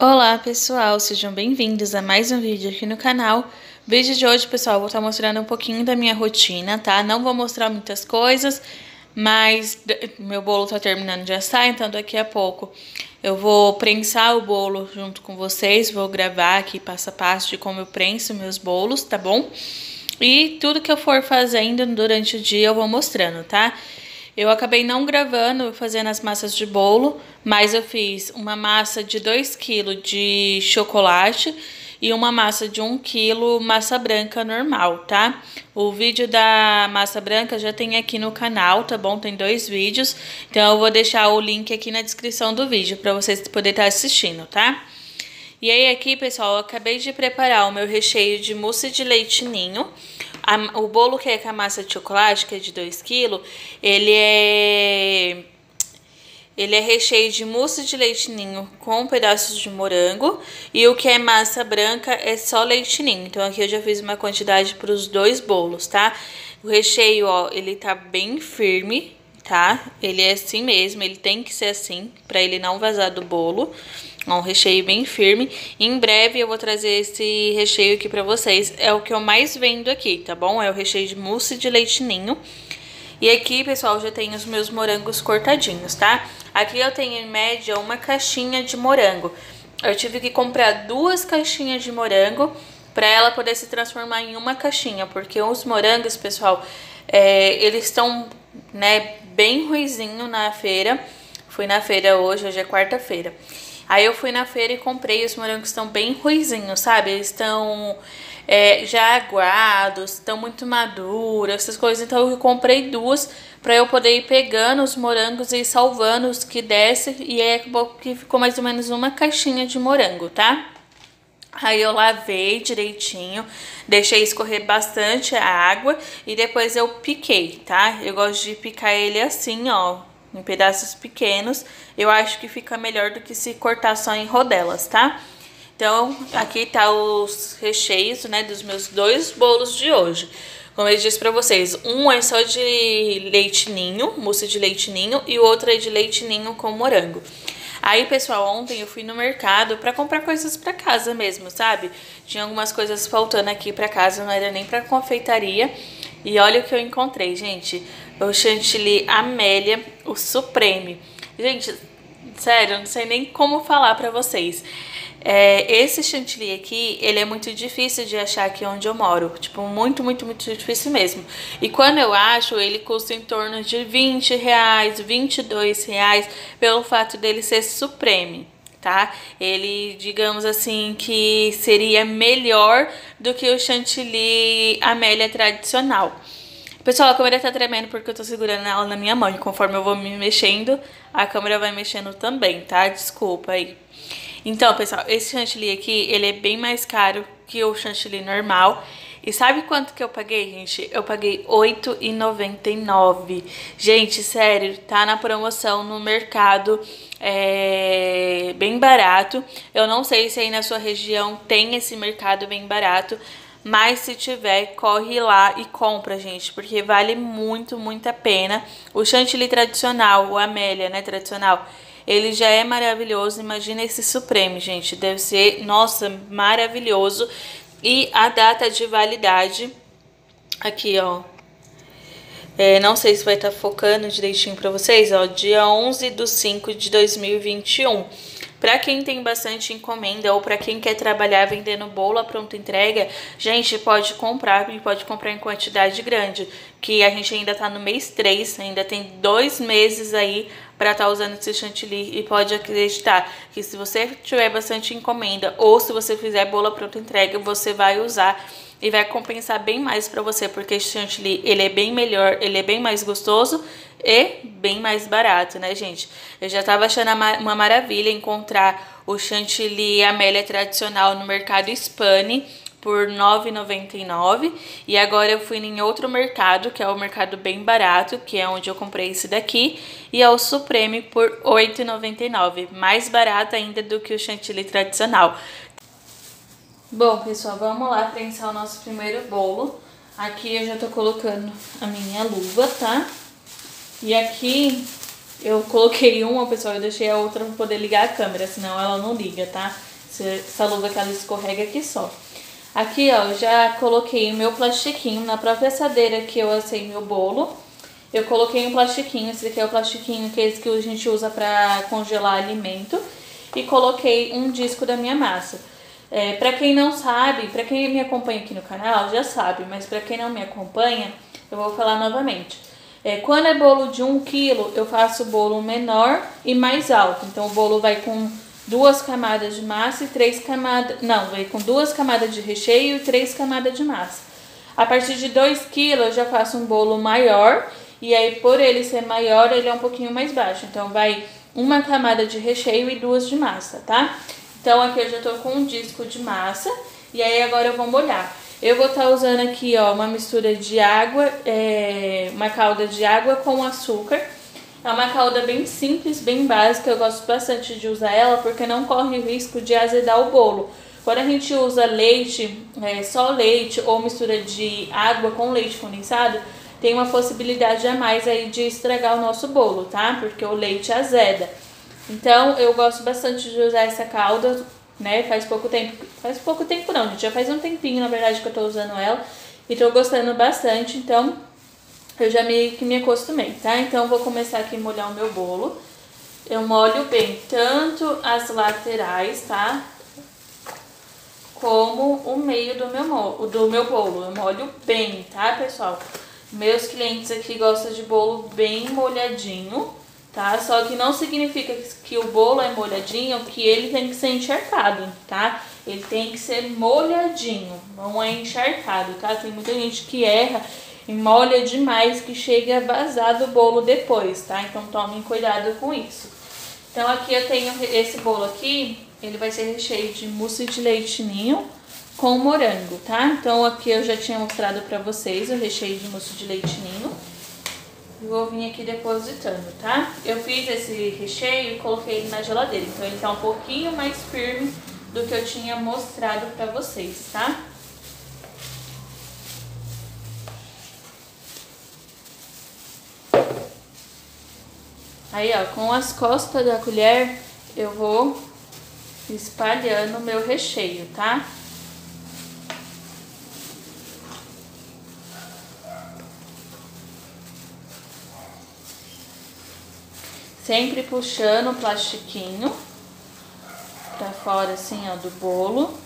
Olá pessoal, sejam bem-vindos a mais um vídeo aqui no canal. Vídeo de hoje, pessoal, vou estar mostrando um pouquinho da minha rotina, tá? Não vou mostrar muitas coisas, mas meu bolo tá terminando de assar, então daqui a pouco eu vou prensar o bolo junto com vocês, vou gravar aqui passo a passo de como eu prenso meus bolos, tá bom? E tudo que eu for fazendo durante o dia eu vou mostrando, tá? Eu acabei não gravando fazendo as massas de bolo, mas eu fiz uma massa de 2 kg de chocolate e uma massa de 1 kg massa branca normal, tá? O vídeo da massa branca já tem aqui no canal, tá bom? Tem dois vídeos, então eu vou deixar o link aqui na descrição do vídeo para vocês poderem estar assistindo, tá? E aí aqui, pessoal, eu acabei de preparar o meu recheio de mousse de leite ninho. A, o bolo que é com a massa de chocolate, que é de 2 kg, ele é... Ele é recheio de mousse de leite ninho com pedaços de morango. E o que é massa branca é só leite ninho. Então aqui eu já fiz uma quantidade para os dois bolos, tá? O recheio, ó, ele tá bem firme, tá? Ele é assim mesmo, ele tem que ser assim, para ele não vazar do bolo. Ó, um recheio bem firme. Em breve eu vou trazer esse recheio aqui pra vocês. É o que eu mais vendo aqui, tá bom? É o recheio de mousse de leite ninho. E aqui, pessoal, já tenho os meus morangos cortadinhos, tá? Aqui eu tenho, em média, uma caixinha de morango. Eu tive que comprar duas caixinhas de morango para ela poder se transformar em uma caixinha. Porque os morangos, pessoal, é, eles estão, né, bem ruizinho na feira. Fui na feira hoje, hoje é quarta-feira. Aí eu fui na feira e comprei, os morangos estão bem ruizinhos, sabe? Eles estão é, já aguados, estão muito maduros, essas coisas. Então eu comprei duas para eu poder ir pegando os morangos e salvando os que desce. E aí acabou que ficou mais ou menos uma caixinha de morango, tá? Aí eu lavei direitinho, deixei escorrer bastante a água e depois eu piquei, tá? Eu gosto de picar ele assim, ó, em pedaços pequenos, eu acho que fica melhor do que se cortar só em rodelas, tá? Então, aqui tá os recheios, né, dos meus dois bolos de hoje. Como eu disse pra vocês, um é só de leite ninho, mousse de leite ninho, e o outro é de leite ninho com morango. Aí, pessoal, ontem eu fui no mercado pra comprar coisas pra casa mesmo, sabe? Tinha algumas coisas faltando aqui pra casa, não era nem pra confeitaria. E olha o que eu encontrei, gente o chantilly Amélia, o Supreme. Gente, sério, não sei nem como falar pra vocês. É, esse chantilly aqui, ele é muito difícil de achar aqui onde eu moro. Tipo, muito, muito, muito difícil mesmo. E quando eu acho, ele custa em torno de 20 reais, 22 reais, pelo fato dele ser Supreme, tá? Ele, digamos assim, que seria melhor do que o chantilly Amélia tradicional. Pessoal, a câmera tá tremendo porque eu tô segurando ela na minha mão. E conforme eu vou me mexendo, a câmera vai mexendo também, tá? Desculpa aí. Então, pessoal, esse chantilly aqui, ele é bem mais caro que o chantilly normal. E sabe quanto que eu paguei, gente? Eu paguei R$8,99. Gente, sério, tá na promoção no mercado, é bem barato. Eu não sei se aí na sua região tem esse mercado bem barato, mas se tiver, corre lá e compra, gente, porque vale muito, muito a pena. O chantilly tradicional, o Amélia, né, tradicional, ele já é maravilhoso. Imagina esse Supreme, gente, deve ser, nossa, maravilhoso. E a data de validade, aqui, ó, é, não sei se vai estar tá focando direitinho para vocês, ó, dia 11 de 5 de 2021. Para quem tem bastante encomenda ou para quem quer trabalhar vendendo bolo a pronta entrega, gente, pode comprar e pode comprar em quantidade grande, que a gente ainda tá no mês 3, ainda tem dois meses aí para estar tá usando esse chantilly e pode acreditar que se você tiver bastante encomenda ou se você fizer bolo a pronta entrega, você vai usar e vai compensar bem mais para você, porque esse chantilly, ele é bem melhor, ele é bem mais gostoso e bem mais barato, né, gente? Eu já tava achando uma maravilha encontrar o chantilly Amélia tradicional no mercado Spani por R$ 9,99 e agora eu fui em outro mercado, que é o mercado bem barato, que é onde eu comprei esse daqui, e é o Supreme por R$ 8,99, mais barato ainda do que o chantilly tradicional. Bom, pessoal, vamos lá prensar o nosso primeiro bolo. Aqui eu já tô colocando a minha luva, tá? E aqui Eu coloquei uma, pessoal, eu deixei a outra pra poder ligar a câmera, senão ela não liga, tá? Essa luva que ela escorrega aqui só. Aqui, ó, já coloquei o meu plastiquinho na própria assadeira que eu assei meu bolo. Eu coloquei um plastiquinho, esse aqui é o plastiquinho que, é esse que a gente usa pra congelar alimento. E coloquei um disco da minha massa. É, para quem não sabe, para quem me acompanha aqui no canal já sabe, mas para quem não me acompanha, eu vou falar novamente. É, quando é bolo de 1 um quilo, eu faço bolo menor e mais alto. Então o bolo vai com duas camadas de massa e três camadas. Não, vai com duas camadas de recheio e três camadas de massa. A partir de 2 quilos eu já faço um bolo maior. E aí, por ele ser maior, ele é um pouquinho mais baixo. Então vai uma camada de recheio e duas de massa, tá? Então aqui eu já tô com um disco de massa e aí agora eu vou molhar. Eu vou estar tá usando aqui, ó, uma mistura de água, é, uma calda de água com açúcar. É uma calda bem simples, bem básica, eu gosto bastante de usar ela porque não corre risco de azedar o bolo. Quando a gente usa leite, é, só leite ou mistura de água com leite condensado, tem uma possibilidade a mais aí de estragar o nosso bolo, tá? Porque o leite azeda. Então, eu gosto bastante de usar essa calda, né? Faz pouco tempo, faz pouco tempo não, gente, já faz um tempinho, na verdade, que eu tô usando ela e tô gostando bastante, então eu já meio que me acostumei, tá? Então, vou começar aqui a molhar o meu bolo. Eu molho bem tanto as laterais, tá? Como o meio do meu, do meu bolo. Eu molho bem, tá, pessoal? Meus clientes aqui gostam de bolo bem molhadinho, tá? Só que não significa que o bolo é molhadinho, que ele tem que ser encharcado, tá? Ele tem que ser molhadinho, não é encharcado, tá? Tem muita gente que erra e molha demais que chega a vazar do bolo depois, tá? Então tomem cuidado com isso. Então aqui eu tenho esse bolo aqui, ele vai ser recheio de mousse de leite ninho com morango, tá? Então aqui eu já tinha mostrado pra vocês o recheio de mousse de leite ninho. E vou vir aqui depositando, tá? Eu fiz esse recheio e coloquei ele na geladeira, então ele tá um pouquinho mais firme do que eu tinha mostrado pra vocês, tá? Aí, ó, com as costas da colher, eu vou espalhando o meu recheio, tá? Sempre puxando o plastiquinho pra fora assim, ó, do bolo.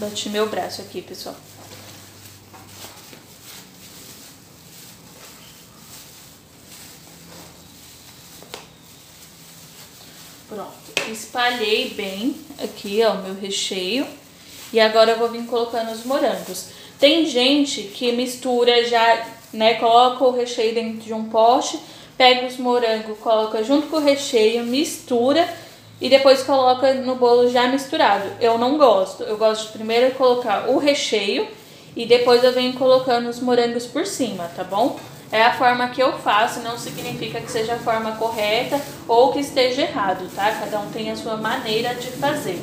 Bati meu braço aqui, pessoal. Pronto, espalhei bem aqui, ó, o meu recheio. E agora eu vou vir colocando os morangos. Tem gente que mistura já, né, coloca o recheio dentro de um pote, pega os morangos, coloca junto com o recheio, mistura e depois coloca no bolo já misturado. Eu não gosto. Eu gosto de primeiro colocar o recheio e depois eu venho colocando os morangos por cima, tá bom? É a forma que eu faço, não significa que seja a forma correta ou que esteja errado, tá? Cada um tem a sua maneira de fazer.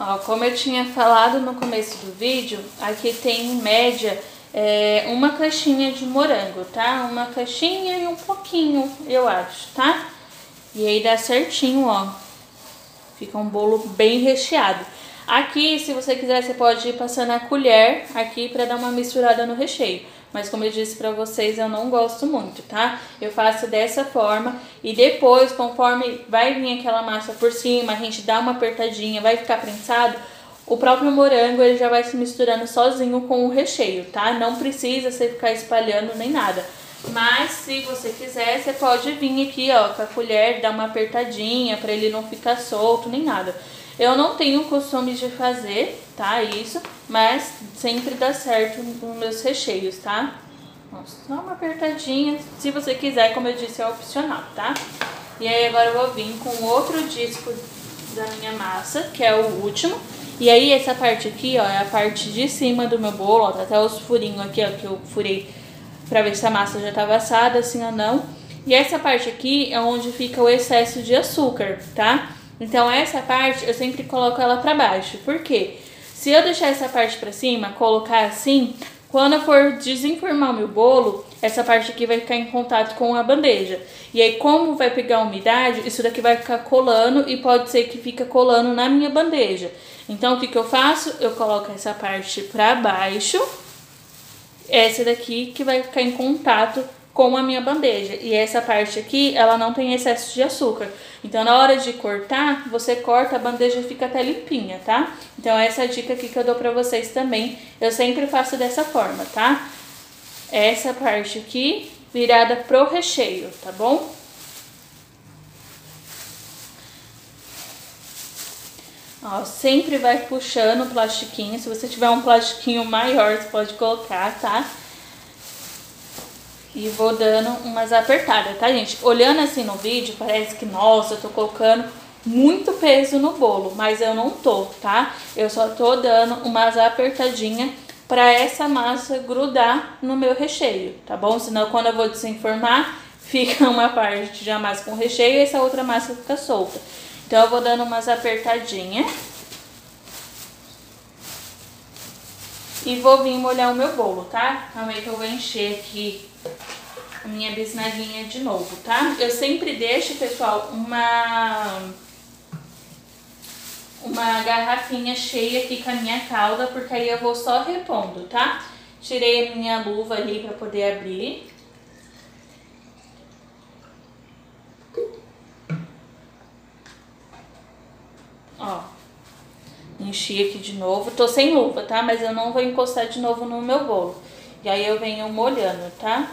Ó, como eu tinha falado no começo do vídeo, aqui tem em média é, uma caixinha de morango, tá? Uma caixinha e um pouquinho, eu acho, tá? E aí dá certinho, ó. Fica um bolo bem recheado. Aqui, se você quiser, você pode ir passando a colher aqui para dar uma misturada no recheio. Mas como eu disse para vocês, eu não gosto muito, tá? Eu faço dessa forma e depois, conforme vai vir aquela massa por cima, a gente dá uma apertadinha, vai ficar prensado, o próprio morango ele já vai se misturando sozinho com o recheio, tá? Não precisa você ficar espalhando nem nada. Mas se você quiser, você pode vir aqui, ó, com a colher, dar uma apertadinha para ele não ficar solto nem nada. Eu não tenho costume de fazer, tá? Isso, mas sempre dá certo nos meus recheios, tá? Dá uma apertadinha. Se você quiser, como eu disse, é opcional, tá? E aí agora eu vou vir com outro disco da minha massa, que é o último. E aí essa parte aqui, ó, é a parte de cima do meu bolo, ó, tá até os furinhos aqui, ó, que eu furei pra ver se a massa já tava assada, assim ou não. E essa parte aqui é onde fica o excesso de açúcar, tá? Então essa parte eu sempre coloco ela para baixo. Por quê? Se eu deixar essa parte para cima, colocar assim, quando eu for desenformar o meu bolo, essa parte aqui vai ficar em contato com a bandeja. E aí, como vai pegar umidade, isso daqui vai ficar colando e pode ser que fica colando na minha bandeja. Então, o que, que eu faço? Eu coloco essa parte para baixo, essa daqui que vai ficar em contato com a minha bandeja. E essa parte aqui, ela não tem excesso de açúcar. Então, na hora de cortar, você corta, a bandeja fica até limpinha, tá? Então, essa é a dica aqui que eu dou pra vocês também. Eu sempre faço dessa forma, tá? Essa parte aqui, virada pro recheio, tá bom? Ó, sempre vai puxando o plastiquinho. Se você tiver um plastiquinho maior, você pode colocar, tá? E vou dando umas apertadas, tá, gente? Olhando assim no vídeo, parece que, nossa, eu tô colocando muito peso no bolo, mas eu não tô, tá? Eu só tô dando umas apertadinhas para essa massa grudar no meu recheio, tá bom? Senão quando eu vou desenformar, fica uma parte de massa com recheio e essa outra massa fica solta. Então eu vou dando umas apertadinhas. E vou vir molhar o meu bolo, tá? Aí que eu vou encher aqui a minha bisnaguinha de novo, tá? Eu sempre deixo, pessoal, uma uma garrafinha cheia aqui com a minha calda, porque aí eu vou só repondo, tá? Tirei a minha luva ali pra poder abrir. Ó, enchi aqui de novo. Tô sem luva, tá? Mas eu não vou encostar de novo no meu bolo. E aí eu venho molhando, tá?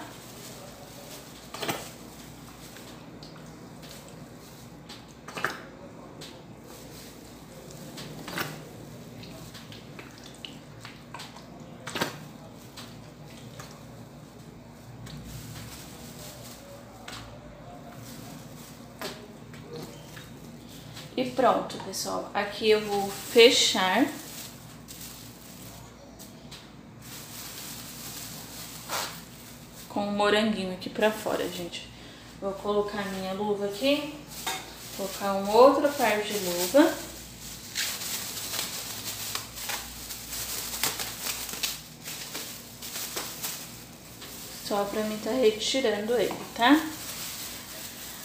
E pronto, pessoal. Aqui eu vou fechar. Com o moranguinho aqui pra fora, gente. Vou colocar minha luva aqui. Colocar um outro par de luva. Só pra mim tá retirando ele, tá?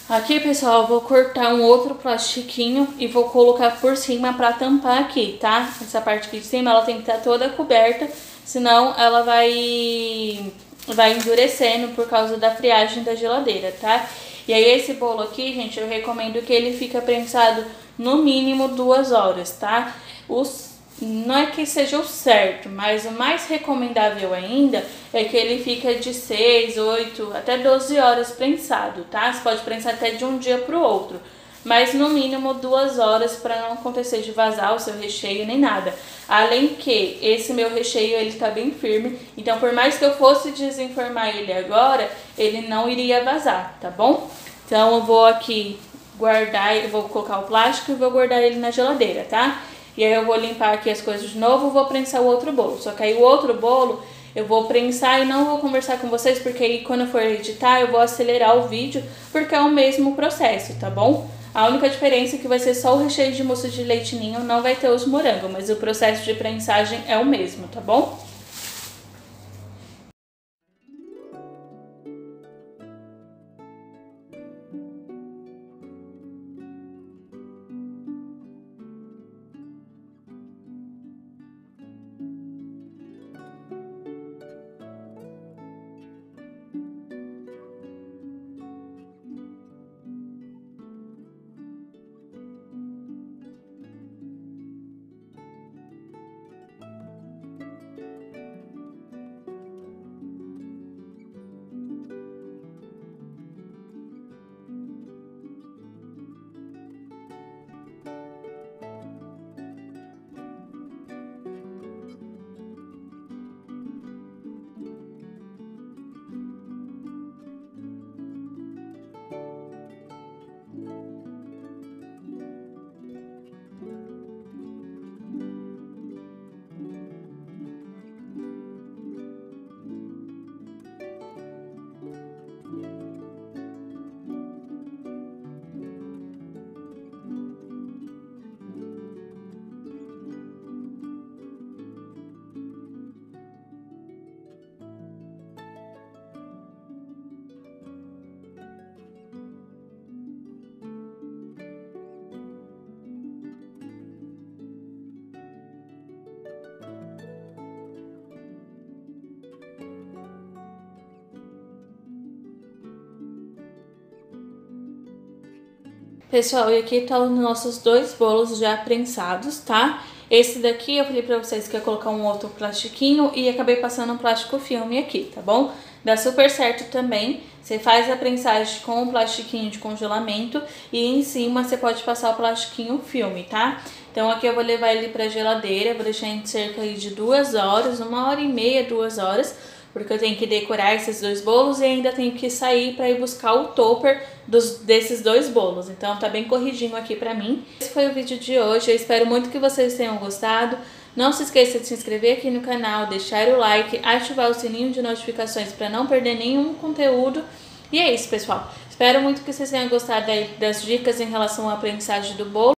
Aqui, pessoal, eu vou cortar um outro plastiquinho e vou colocar por cima pra tampar aqui, tá? Essa parte aqui de cima, ela tem que estar toda coberta, senão ela vai, vai endurecendo por causa da friagem da geladeira, tá? E aí esse bolo aqui, gente, eu recomendo que ele fica prensado no mínimo duas horas, tá? Os não é que seja o certo, mas o mais recomendável ainda é que ele fica de 6, 8, até 12 horas prensado, tá? Você pode prensar até de um dia para o outro, mas no mínimo duas horas para não acontecer de vazar o seu recheio nem nada. Além que esse meu recheio ele tá bem firme, então por mais que eu fosse desenformar ele agora, ele não iria vazar, tá bom? Então eu vou aqui guardar, eu vou colocar o plástico e vou guardar ele na geladeira, tá? E aí eu vou limpar aqui as coisas de novo, vou prensar o outro bolo. Só que aí o outro bolo eu vou prensar e não vou conversar com vocês, porque aí quando eu for editar eu vou acelerar o vídeo, porque é o mesmo processo, tá bom? A única diferença é que vai ser só o recheio de mousse de leite ninho, não vai ter os morangos, mas o processo de prensagem é o mesmo, tá bom? Pessoal, e aqui estão os nossos dois bolos já prensados, tá? Esse daqui eu falei pra vocês que ia colocar um outro plastiquinho e acabei passando um plástico filme aqui, tá bom? Dá super certo também. Você faz a prensagem com o plastiquinho de congelamento e em cima você pode passar o plastiquinho filme, tá? Então aqui eu vou levar ele pra geladeira, vou deixar em cerca de duas horas, uma hora e meia, duas horas, porque eu tenho que decorar esses dois bolos e ainda tenho que sair para ir buscar o topper dos, desses dois bolos. Então tá bem corridinho aqui pra mim. Esse foi o vídeo de hoje, eu espero muito que vocês tenham gostado. Não se esqueça de se inscrever aqui no canal, deixar o like, ativar o sininho de notificações para não perder nenhum conteúdo. E é isso, pessoal. Espero muito que vocês tenham gostado das dicas em relação à aprendizagem do bolo.